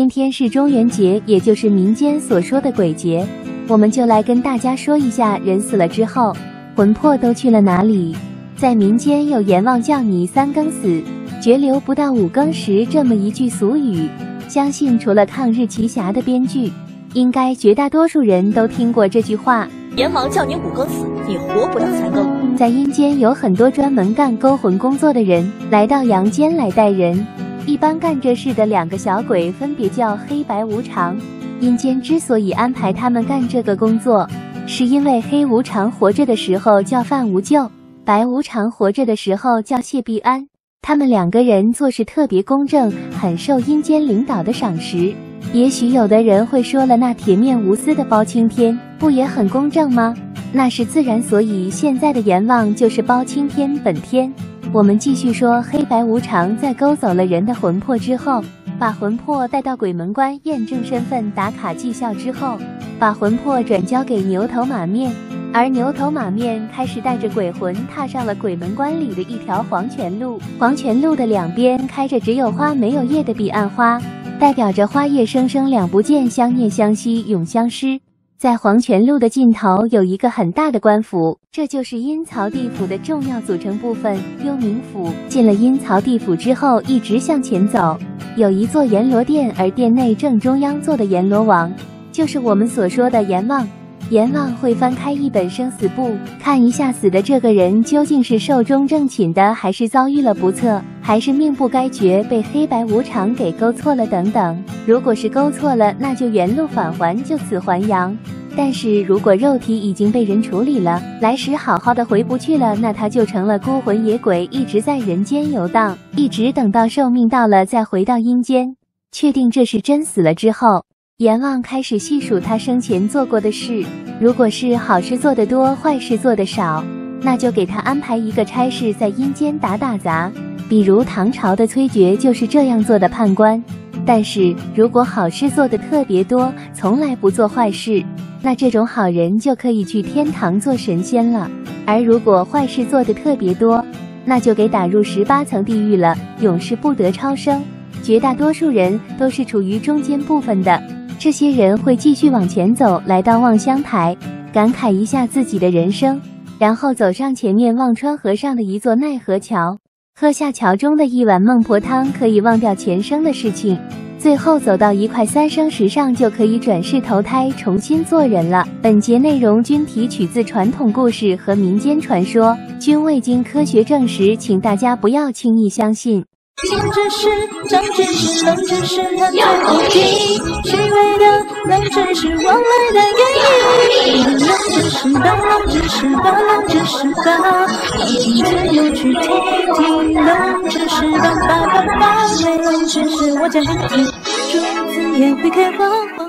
今天是中元节，也就是民间所说的鬼节，我们就来跟大家说一下，人死了之后，魂魄都去了哪里。在民间有“阎王叫你三更死，绝留不到五更时”这么一句俗语，相信除了抗日奇侠的编剧，应该绝大多数人都听过这句话。阎王叫你五更死，你活不到三更。在阴间有很多专门干勾魂工作的人，来到阳间来带人。一般干这事的两个小鬼分别叫黑白无常。阴间之所以安排他们干这个工作，是因为黑无常活着的时候叫范无咎，白无常活着的时候叫谢必安。他们两个人做事特别公正，很受阴间领导的赏识。也许有的人会说了，那铁面无私的包青天不也很公正吗？那是自然，所以现在的阎王就是包青天本天。我们继续说，黑白无常在勾走了人的魂魄之后，把魂魄带到鬼门关验证身份、打卡绩效之后，把魂魄转交给牛头马面，而牛头马面开始带着鬼魂踏上了鬼门关里的一条黄泉路。黄泉路的两边开着只有花没有叶的彼岸花。代表着花叶生生两不见，相念相惜永相失。在黄泉路的尽头有一个很大的官府，这就是阴曹地府的重要组成部分——幽冥府。进了阴曹地府之后，一直向前走，有一座阎罗殿，而殿内正中央坐的阎罗王，就是我们所说的阎王。阎王会翻开一本生死簿，看一下死的这个人究竟是寿终正寝的，还是遭遇了不测，还是命不该绝，被黑白无常给勾错了等等。如果是勾错了，那就原路返还，就此还阳；但是如果肉体已经被人处理了，来时好好的回不去了，那他就成了孤魂野鬼，一直在人间游荡，一直等到寿命到了再回到阴间，确定这是真死了之后。阎王开始细数他生前做过的事，如果是好事做得多，坏事做得少，那就给他安排一个差事在阴间打打杂。比如唐朝的崔珏就是这样做的判官。但是如果好事做的特别多，从来不做坏事，那这种好人就可以去天堂做神仙了。而如果坏事做的特别多，那就给打入十八层地狱了，永世不得超生。绝大多数人都是处于中间部分的。这些人会继续往前走，来到望乡台，感慨一下自己的人生，然后走上前面忘川河上的一座奈何桥，喝下桥中的一碗孟婆汤，可以忘掉前生的事情。最后走到一块三生石上，就可以转世投胎，重新做人了。本节内容均提取自传统故事和民间传说，均未经科学证实，请大家不要轻易相信。新知识、长知识、冷知识它最后听，虚伪的冷知识往来的原因。冷知识吧，冷知识吧，冷知识吧，让今天又去听听冷知识吧吧吧吧，没冷知识我讲给你听，桌子也会开花。